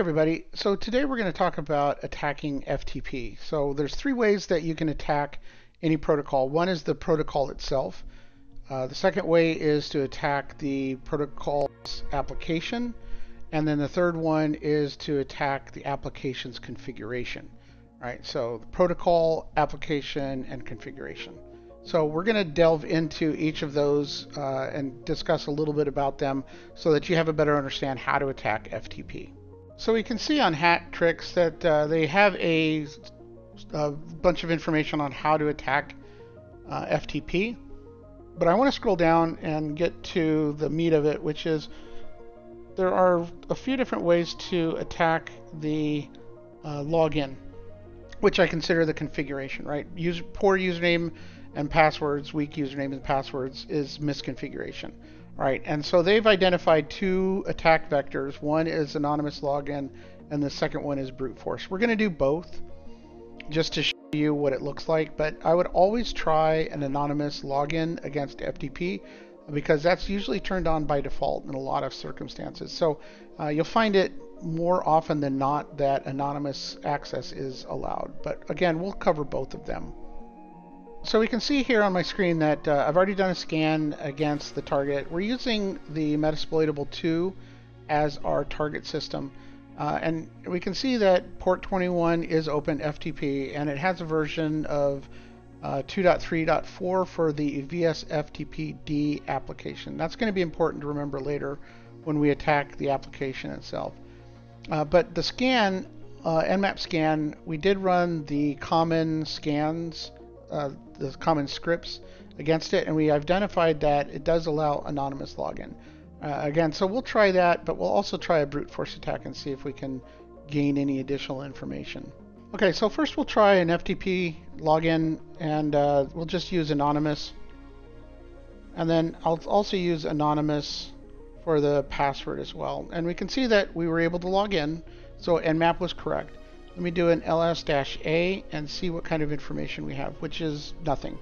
everybody. So today we're going to talk about attacking FTP. So there's three ways that you can attack any protocol. One is the protocol itself. Uh, the second way is to attack the protocol's application. And then the third one is to attack the application's configuration. Right, so the protocol, application, and configuration. So we're going to delve into each of those uh, and discuss a little bit about them so that you have a better understand how to attack FTP. So we can see on Hattricks that uh, they have a, a, bunch of information on how to attack uh, FTP. But I want to scroll down and get to the meat of it, which is there are a few different ways to attack the uh, login, which I consider the configuration, right? Use poor username and passwords, weak username and passwords is misconfiguration. Right, and so they've identified two attack vectors. One is anonymous login, and the second one is brute force. We're going to do both just to show you what it looks like, but I would always try an anonymous login against FTP because that's usually turned on by default in a lot of circumstances. So uh, you'll find it more often than not that anonymous access is allowed. But again, we'll cover both of them. So we can see here on my screen that uh, I've already done a scan against the target. We're using the Metasploitable 2 as our target system. Uh, and we can see that port 21 is open FTP and it has a version of uh, 2.3.4 for the VSFTPD application. That's going to be important to remember later when we attack the application itself. Uh, but the scan, uh, Nmap scan, we did run the common scans uh, the common scripts against it, and we identified that it does allow anonymous login. Uh, again, so we'll try that, but we'll also try a brute force attack and see if we can gain any additional information. Okay, so first we'll try an FTP login, and uh, we'll just use anonymous. And then I'll also use anonymous for the password as well. And we can see that we were able to log in, so Nmap was correct. Let me do an ls-a and see what kind of information we have, which is nothing.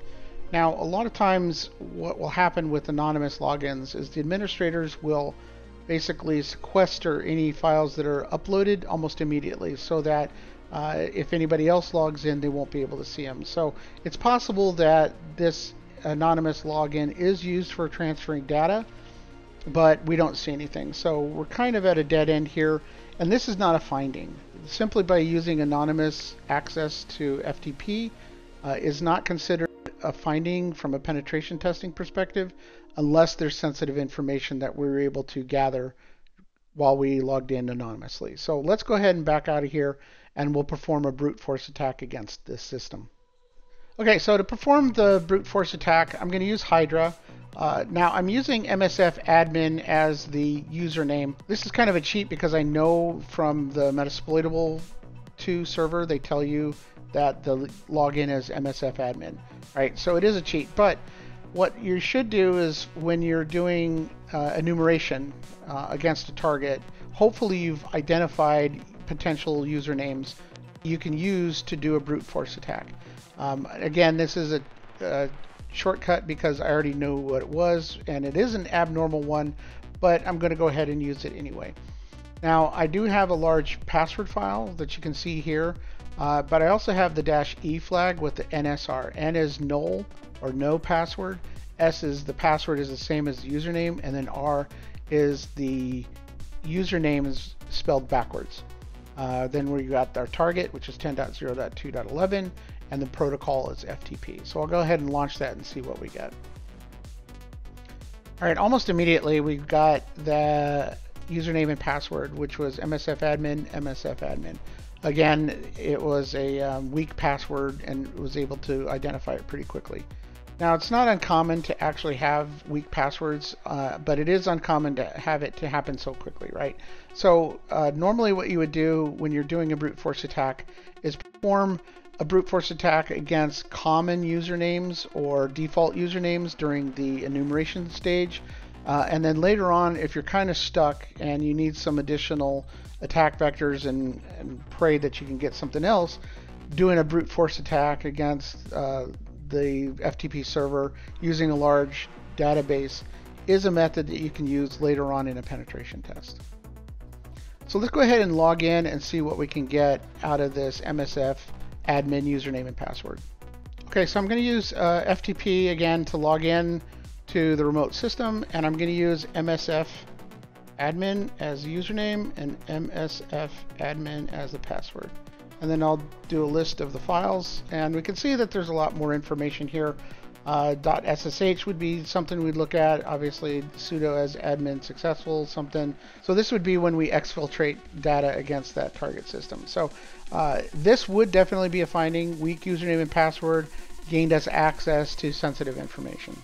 Now, a lot of times what will happen with anonymous logins is the administrators will basically sequester any files that are uploaded almost immediately so that uh, if anybody else logs in, they won't be able to see them. So it's possible that this anonymous login is used for transferring data, but we don't see anything. So we're kind of at a dead end here, and this is not a finding simply by using anonymous access to FTP uh, is not considered a finding from a penetration testing perspective unless there's sensitive information that we were able to gather while we logged in anonymously. So let's go ahead and back out of here and we'll perform a brute force attack against this system. Okay, so to perform the brute force attack, I'm going to use Hydra. Uh, now I'm using MSF admin as the username. This is kind of a cheat because I know from the Metasploitable 2 server they tell you that the login is MSF admin, right? So it is a cheat, but what you should do is when you're doing uh, enumeration uh, against a target, hopefully you've identified potential usernames you can use to do a brute force attack. Um, again, this is a, a shortcut because I already knew what it was and it is an abnormal one but I'm going to go ahead and use it anyway. Now I do have a large password file that you can see here uh, but I also have the dash E flag with the NSR. N is null or no password. S is the password is the same as the username and then R is the username is spelled backwards. Uh, then we got our target, which is 10.0.2.11, and the protocol is FTP. So I'll go ahead and launch that and see what we get. All right, almost immediately we've got the username and password, which was msfadmin, msfadmin. Again, it was a um, weak password and was able to identify it pretty quickly. Now, it's not uncommon to actually have weak passwords, uh, but it is uncommon to have it to happen so quickly, right? So uh, normally what you would do when you're doing a brute force attack is perform a brute force attack against common usernames or default usernames during the enumeration stage. Uh, and then later on, if you're kind of stuck and you need some additional attack vectors and, and, pray that you can get something else, doing a brute force attack against uh, the FTP server using a large database is a method that you can use later on in a penetration test. So let's go ahead and log in and see what we can get out of this MSF admin username and password. Okay, so I'm going to use uh, FTP again to log in to the remote system, and I'm going to use MSF admin as username and MSF admin as the password. And then I'll do a list of the files, and we can see that there's a lot more information here uh, .ssh would be something we'd look at. Obviously, sudo as admin successful, something. So this would be when we exfiltrate data against that target system. So uh, this would definitely be a finding. Weak username and password gained us access to sensitive information.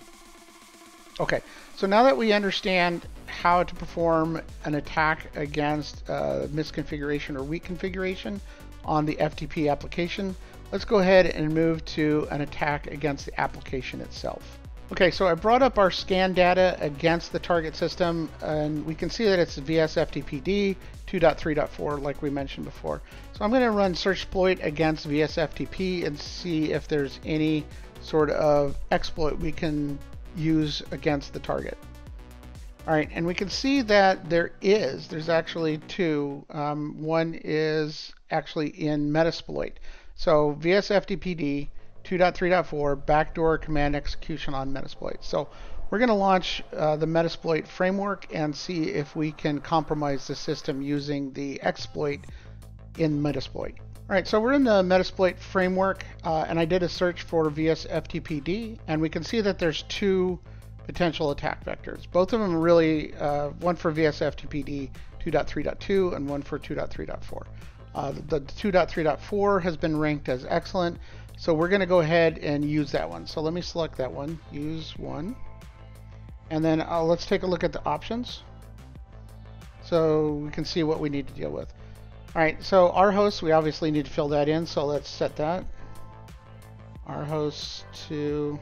Okay, so now that we understand how to perform an attack against uh, misconfiguration or weak configuration on the FTP application, Let's go ahead and move to an attack against the application itself. Okay, so I brought up our scan data against the target system, and we can see that it's VSFTPD 2.3.4 like we mentioned before. So I'm going to run searchsploit against VSFTP and see if there's any sort of exploit we can use against the target. All right, and we can see that there is, there's actually two. Um, one is actually in Metasploit. So VSFTPD 2.3.4 backdoor command execution on Metasploit. So we're going to launch uh, the Metasploit framework and see if we can compromise the system using the exploit in Metasploit. All right, so we're in the Metasploit framework, uh, and I did a search for VSFTPD, and we can see that there's two potential attack vectors. Both of them really, uh, one for VSFTPD 2.3.2 and one for 2.3.4. Uh, the 2.3.4 has been ranked as excellent, so we're going to go ahead and use that one. So let me select that one, use one, and then uh, let's take a look at the options so we can see what we need to deal with. All right, so our host, we obviously need to fill that in, so let's set that. Our host to,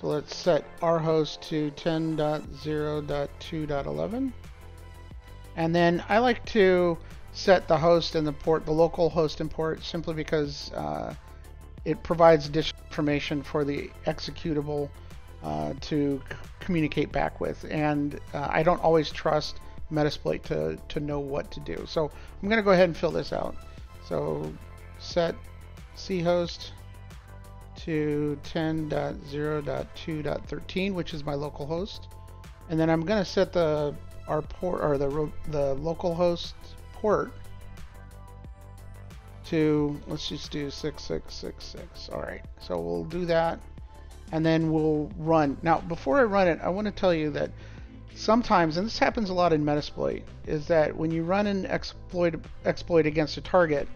so let's set our host to 10.0.2.11. And then I like to set the host and the port, the local host and port, simply because uh, it provides additional information for the executable uh, to communicate back with. And uh, I don't always trust Metasploit to, to know what to do. So I'm going to go ahead and fill this out. So set chost to 10.0.2.13, which is my local host. And then I'm going to set the our port or the the local host port to let's just do 6666 all right so we'll do that and then we'll run. Now before I run it I want to tell you that sometimes and this happens a lot in Metasploit is that when you run an exploit exploit against a target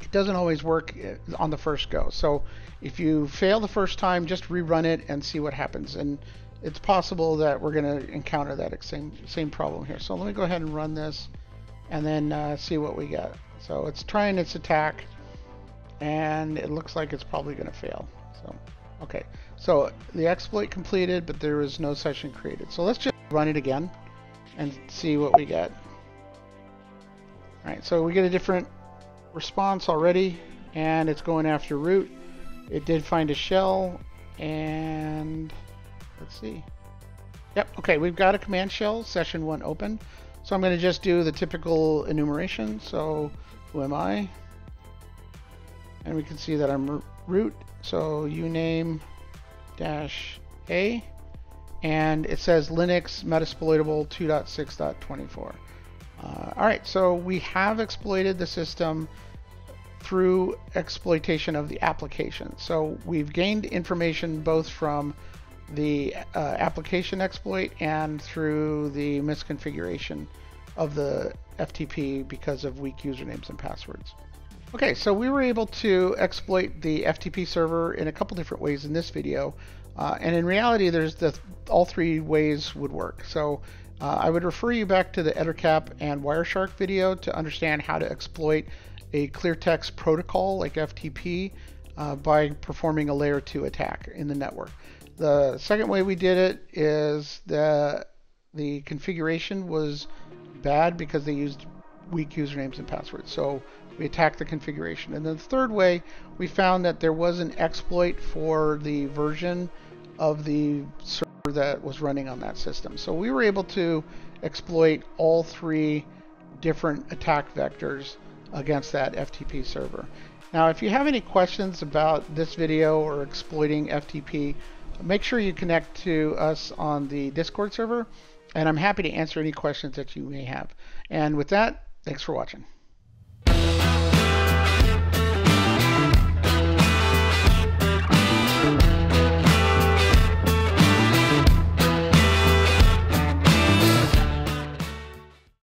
it doesn't always work eh, on the first go. So if you fail the first time just rerun it and see what happens. And it's possible that we're going to encounter that same same problem here. So let me go ahead and run this and then uh, see what we get. So it's trying its attack and it looks like it's probably going to fail. So okay, so the exploit completed, but there was no session created. So let's just run it again and see what we get. All right, so we get a different response already, and it's going after root. It did find a shell, and Let's see. Yep, okay, we've got a command shell, session one open. So I'm going to just do the typical enumeration. So who am I? And we can see that I'm root. So uname dash A. And it says Linux Metasploitable 2.6.24. Uh, all right, so we have exploited the system through exploitation of the application. So we've gained information both from the uh, application exploit and through the misconfiguration of the FTP because of weak usernames and passwords. Okay, so we were able to exploit the FTP server in a couple different ways in this video. Uh, and in reality, there's the, all three ways would work. So uh, I would refer you back to the Ettercap and Wireshark video to understand how to exploit a clear text protocol like FTP uh, by performing a layer 2 attack in the network. The second way we did it is that the configuration was bad because they used weak usernames and passwords. So we attacked the configuration. And then the third way, we found that there was an exploit for the version of the server that was running on that system. So we were able to exploit all three different attack vectors against that FTP server. Now, if you have any questions about this video or exploiting FTP, make sure you connect to us on the Discord server, and I'm happy to answer any questions that you may have. And with that, thanks for watching.